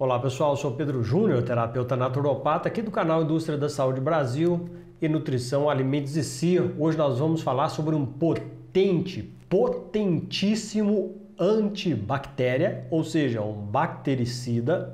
Olá pessoal, eu sou Pedro Júnior, terapeuta naturopata aqui do canal Indústria da Saúde Brasil e Nutrição Alimentos e CIA. Hoje nós vamos falar sobre um potente, potentíssimo antibactéria, ou seja, um bactericida.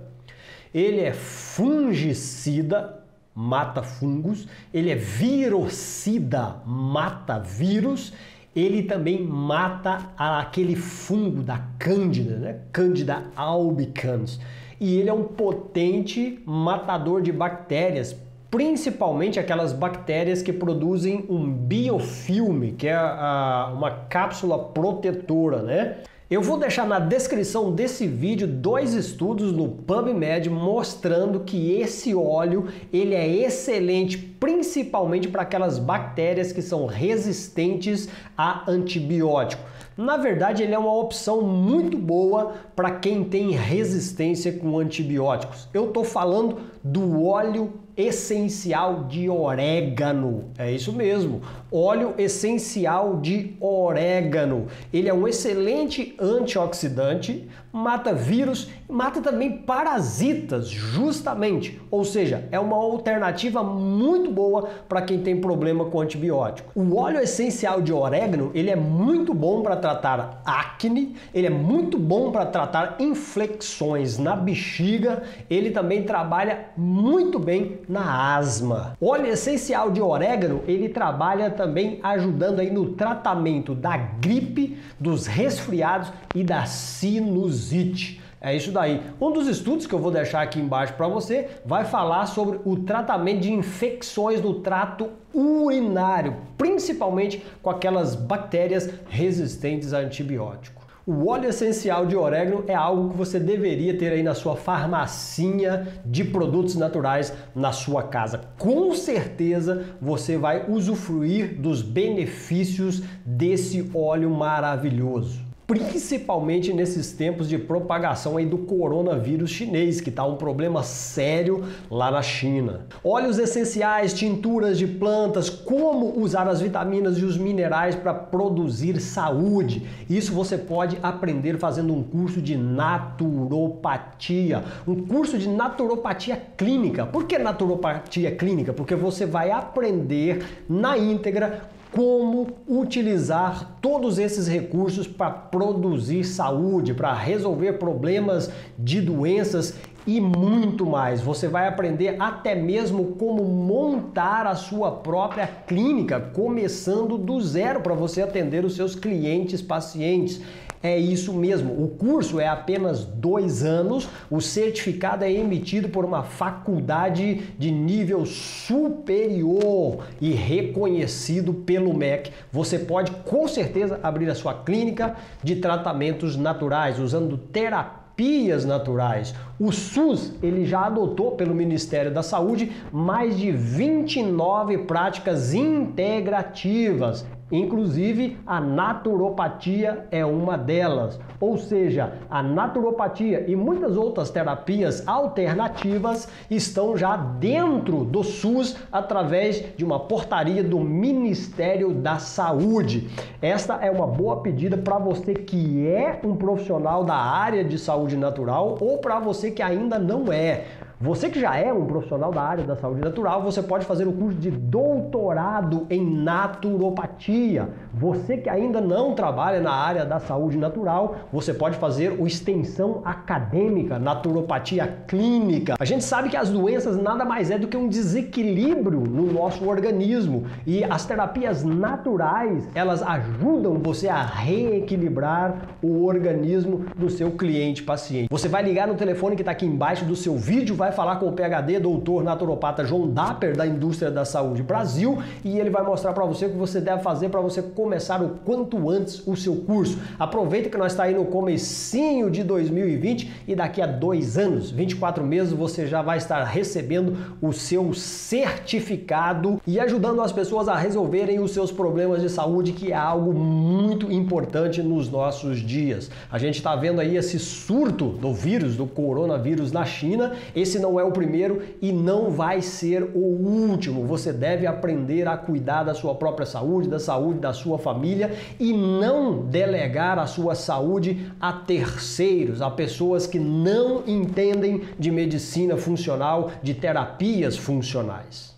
Ele é fungicida, mata fungos, ele é virocida, mata vírus ele também mata aquele fungo da Cândida, né? Cândida albicans e ele é um potente matador de bactérias, principalmente aquelas bactérias que produzem um biofilme, que é a, uma cápsula protetora, né? Eu vou deixar na descrição desse vídeo dois estudos no PubMed mostrando que esse óleo ele é excelente principalmente para aquelas bactérias que são resistentes a antibiótico. Na verdade, ele é uma opção muito boa para quem tem resistência com antibióticos. Eu estou falando do óleo essencial de orégano. É isso mesmo, óleo essencial de orégano. Ele é um excelente antioxidante, mata vírus, mata também parasitas, justamente. Ou seja, é uma alternativa muito boa para quem tem problema com antibiótico. O óleo essencial de orégano, ele é muito bom para tratar acne, ele é muito bom para tratar inflexões na bexiga, ele também trabalha muito bem na asma. Óleo essencial de orégano, ele trabalha também ajudando aí no tratamento da gripe, dos resfriados e da sinusite. É isso daí. Um dos estudos que eu vou deixar aqui embaixo para você vai falar sobre o tratamento de infecções no trato urinário, principalmente com aquelas bactérias resistentes a antibiótico. O óleo essencial de orégano é algo que você deveria ter aí na sua farmacinha de produtos naturais na sua casa. Com certeza você vai usufruir dos benefícios desse óleo maravilhoso principalmente nesses tempos de propagação aí do coronavírus chinês, que está um problema sério lá na China. Óleos essenciais, tinturas de plantas, como usar as vitaminas e os minerais para produzir saúde. Isso você pode aprender fazendo um curso de naturopatia, um curso de naturopatia clínica. Por que naturopatia clínica? Porque você vai aprender na íntegra como utilizar todos esses recursos para produzir saúde, para resolver problemas de doenças e muito mais. Você vai aprender até mesmo como montar a sua própria clínica, começando do zero para você atender os seus clientes, pacientes. É isso mesmo. O curso é apenas dois anos. O certificado é emitido por uma faculdade de nível superior e reconhecido pelo MEC. Você pode com certeza abrir a sua clínica de tratamentos naturais usando terapias naturais. O SUS ele já adotou pelo Ministério da Saúde mais de 29 práticas integrativas. Inclusive, a naturopatia é uma delas. Ou seja, a naturopatia e muitas outras terapias alternativas estão já dentro do SUS através de uma portaria do Ministério da Saúde. Esta é uma boa pedida para você que é um profissional da área de saúde natural ou para você que ainda não é. Você que já é um profissional da área da saúde natural, você pode fazer o curso de doutorado em naturopatia. Você que ainda não trabalha na área da saúde natural, você pode fazer o extensão acadêmica, naturopatia clínica. A gente sabe que as doenças nada mais é do que um desequilíbrio no nosso organismo e as terapias naturais, elas ajudam você a reequilibrar o organismo do seu cliente paciente. Você vai ligar no telefone que está aqui embaixo do seu vídeo, vai vai falar com o PhD, doutor naturopata João Dapper, da Indústria da Saúde Brasil, e ele vai mostrar para você o que você deve fazer para você começar o quanto antes o seu curso. Aproveita que nós está aí no comecinho de 2020 e daqui a dois anos, 24 meses, você já vai estar recebendo o seu certificado e ajudando as pessoas a resolverem os seus problemas de saúde, que é algo muito importante nos nossos dias. A gente está vendo aí esse surto do vírus, do coronavírus na China, esse Esse não é o primeiro e não vai ser o último. Você deve aprender a cuidar da sua própria saúde, da saúde da sua família e não delegar a sua saúde a terceiros, a pessoas que não entendem de medicina funcional, de terapias funcionais.